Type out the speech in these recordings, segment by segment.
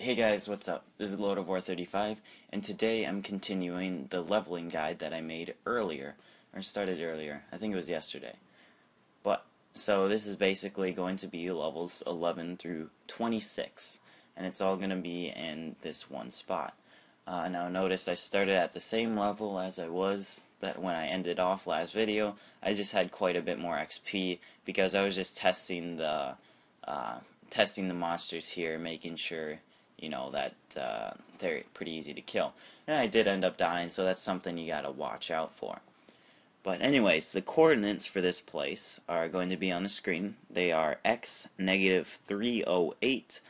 Hey guys, what's up? This is Lord of War 35, and today I'm continuing the leveling guide that I made earlier, or started earlier. I think it was yesterday. But, so this is basically going to be levels 11 through 26, and it's all going to be in this one spot. Uh, now notice I started at the same level as I was that when I ended off last video. I just had quite a bit more XP because I was just testing the uh, testing the monsters here, making sure you know that uh, they're pretty easy to kill. And I did end up dying, so that's something you gotta watch out for. But anyways, the coordinates for this place are going to be on the screen. They are x negative 308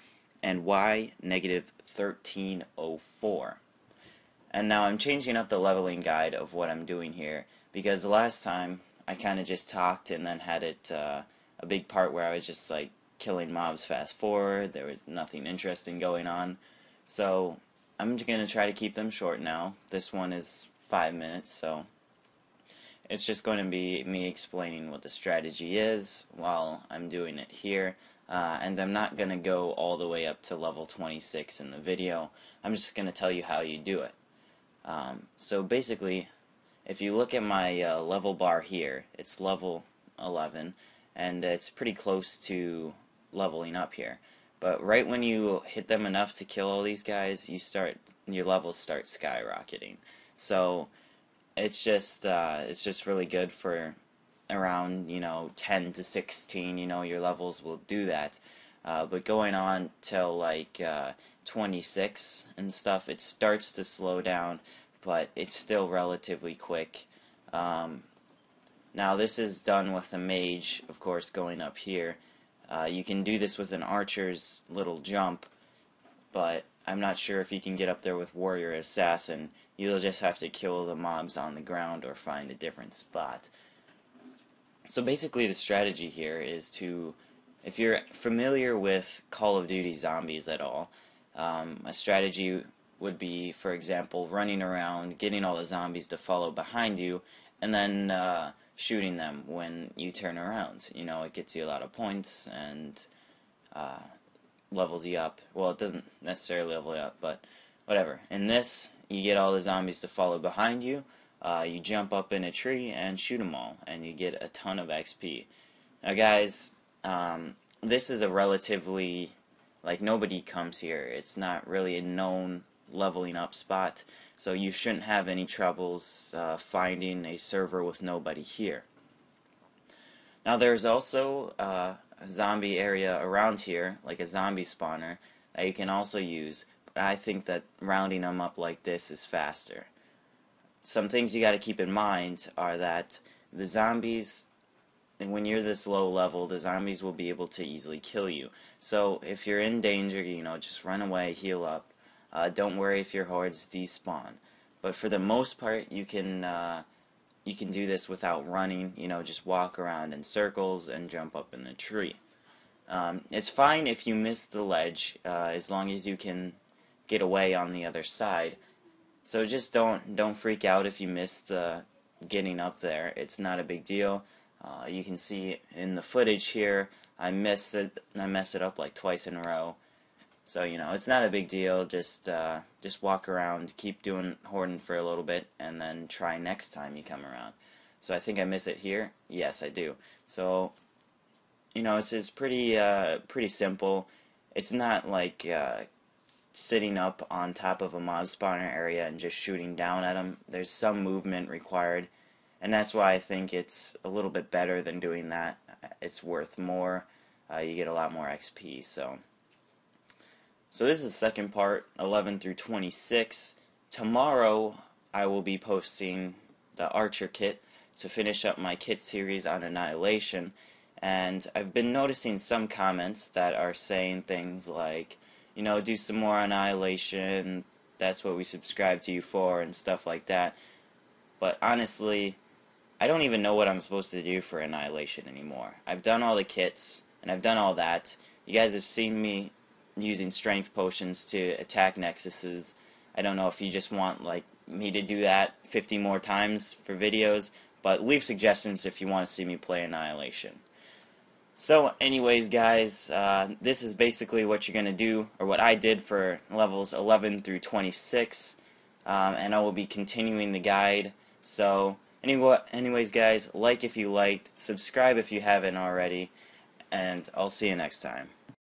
and y negative 1304. And now I'm changing up the leveling guide of what I'm doing here because the last time I kind of just talked and then had it uh, a big part where I was just like killing mobs fast forward. There was nothing interesting going on. So I'm going to try to keep them short now. This one is five minutes, so it's just going to be me explaining what the strategy is while I'm doing it here. Uh, and I'm not going to go all the way up to level 26 in the video. I'm just going to tell you how you do it. Um, so basically, if you look at my uh, level bar here, it's level 11, and it's pretty close to leveling up here. But right when you hit them enough to kill all these guys, you start your levels start skyrocketing. So it's just uh, it's just really good for around you know 10 to 16. You know your levels will do that. Uh, but going on till like uh, 26 and stuff, it starts to slow down, but it's still relatively quick. Um, now this is done with the mage, of course, going up here. Uh, you can do this with an archer's little jump, but I'm not sure if you can get up there with warrior assassin. You'll just have to kill the mobs on the ground or find a different spot. So basically the strategy here is to, if you're familiar with Call of Duty Zombies at all, um, a strategy would be, for example, running around, getting all the zombies to follow behind you, and then uh, shooting them when you turn around. You know, it gets you a lot of points and uh, levels you up. Well, it doesn't necessarily level you up, but whatever. In this, you get all the zombies to follow behind you. Uh, you jump up in a tree and shoot them all, and you get a ton of XP. Now, guys, um, this is a relatively like nobody comes here. It's not really a known leveling up spot, so you shouldn't have any troubles uh, finding a server with nobody here. Now there's also uh, a zombie area around here, like a zombie spawner, that you can also use, but I think that rounding them up like this is faster. Some things you got to keep in mind are that the zombies and when you're this low level, the zombies will be able to easily kill you. So if you're in danger, you know, just run away, heal up. Uh, don't worry if your hordes despawn. But for the most part, you can uh, you can do this without running. You know, just walk around in circles and jump up in the tree. Um, it's fine if you miss the ledge, uh, as long as you can get away on the other side. So just don't don't freak out if you miss the getting up there. It's not a big deal. Uh, you can see in the footage here, I miss it. I mess it up like twice in a row. So you know, it's not a big deal. Just uh, just walk around, keep doing Horden for a little bit, and then try next time you come around. So I think I miss it here. Yes, I do. So you know, it's it's pretty uh, pretty simple. It's not like uh, sitting up on top of a mob spawner area and just shooting down at them. There's some movement required and that's why I think it's a little bit better than doing that. It's worth more. Uh, you get a lot more XP. So, so this is the second part, 11 through 26. Tomorrow I will be posting the Archer kit to finish up my kit series on Annihilation. And I've been noticing some comments that are saying things like, you know, do some more Annihilation, that's what we subscribe to you for, and stuff like that. But honestly, I don't even know what I'm supposed to do for Annihilation anymore. I've done all the kits, and I've done all that. You guys have seen me using strength potions to attack Nexuses. I don't know if you just want like me to do that 50 more times for videos, but leave suggestions if you want to see me play Annihilation. So anyways guys, uh, this is basically what you're going to do, or what I did for levels 11 through 26, um, and I will be continuing the guide. So anyway, anyways guys, like if you liked, subscribe if you haven't already, and I'll see you next time.